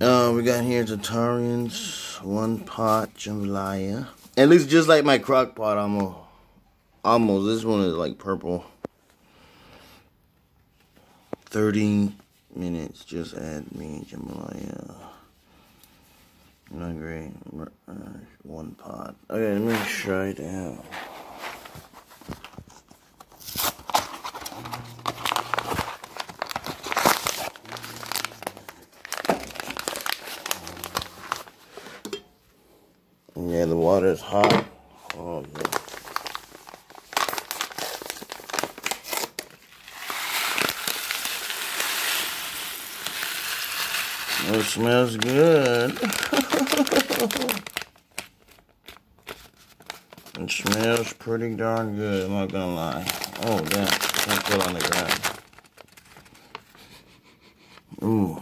Uh, we got here Zatarain's one pot jambalaya. It looks just like my crock pot almost. Almost. This one is like purple. 30 minutes. Just add me jambalaya. Not great. Uh, one pot. Okay, let me try it out. Yeah, the water is hot. Oh, man. It smells good. it smells pretty darn good, I'm not gonna lie. Oh, damn. Can't put on the ground. Ooh.